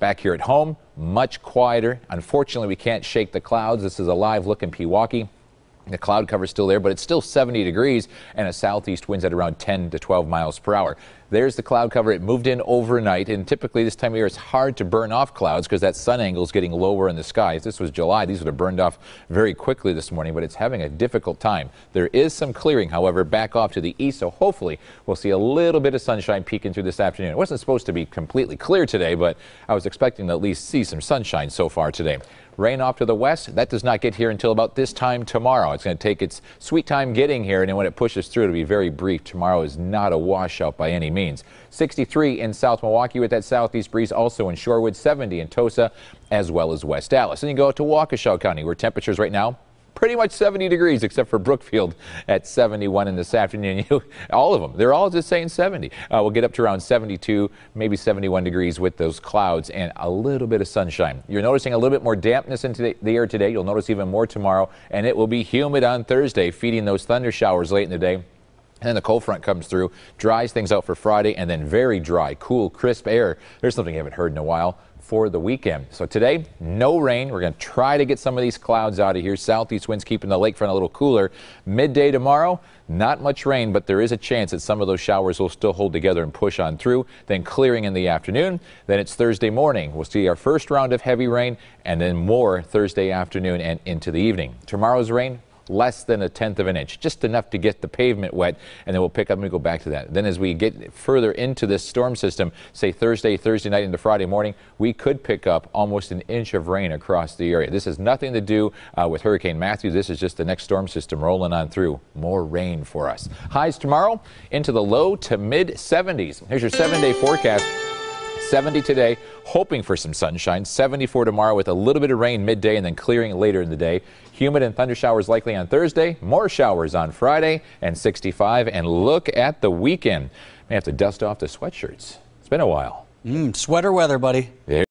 Back here at home, much quieter. Unfortunately, we can't shake the clouds. This is a live look in Pewaukee. The cloud cover is still there, but it's still 70 degrees and a southeast winds at around 10 to 12 miles per hour. There's the cloud cover. It moved in overnight, and typically this time of year it's hard to burn off clouds because that sun angle is getting lower in the sky. If this was July, these would have burned off very quickly this morning, but it's having a difficult time. There is some clearing, however, back off to the east, so hopefully we'll see a little bit of sunshine peeking through this afternoon. It wasn't supposed to be completely clear today, but I was expecting to at least see some sunshine so far today. Rain off to the west, that does not get here until about this time tomorrow. It's going to take its sweet time getting here, and then when it pushes through, it'll be very brief. Tomorrow is not a washout by any means. 63 in South Milwaukee with that southeast breeze, also in Shorewood, 70 in Tosa, as well as West Allis. And you go to Waukesha County, where temperatures right now pretty much 70 degrees except for Brookfield at 71 in this afternoon. all of them, they're all just saying 70. Uh, we'll get up to around 72, maybe 71 degrees with those clouds and a little bit of sunshine. You're noticing a little bit more dampness into the, the air today. You'll notice even more tomorrow, and it will be humid on Thursday, feeding those thunder showers late in the day. And then the cold front comes through, dries things out for Friday, and then very dry, cool, crisp air. There's something you haven't heard in a while for the weekend. So today, no rain. We're going to try to get some of these clouds out of here. Southeast winds keeping the lakefront a little cooler. Midday tomorrow, not much rain, but there is a chance that some of those showers will still hold together and push on through. Then clearing in the afternoon. Then it's Thursday morning. We'll see our first round of heavy rain and then more Thursday afternoon and into the evening. Tomorrow's rain, less than a tenth of an inch, just enough to get the pavement wet, and then we'll pick up and go back to that. Then as we get further into this storm system, say Thursday, Thursday night into Friday morning, we could pick up almost an inch of rain across the area. This has nothing to do uh, with Hurricane Matthew. This is just the next storm system rolling on through. More rain for us. Highs tomorrow into the low to mid 70s. Here's your seven day forecast. 70 today, hoping for some sunshine. 74 tomorrow with a little bit of rain midday and then clearing later in the day. Humid and thunder showers likely on Thursday. More showers on Friday and 65. And look at the weekend. May have to dust off the sweatshirts. It's been a while. Mm, sweater weather, buddy. There